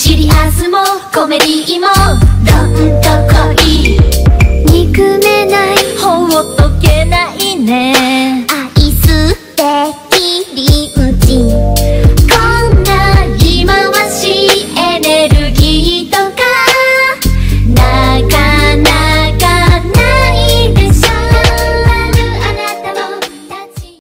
シリアスもコメディーもどんとこい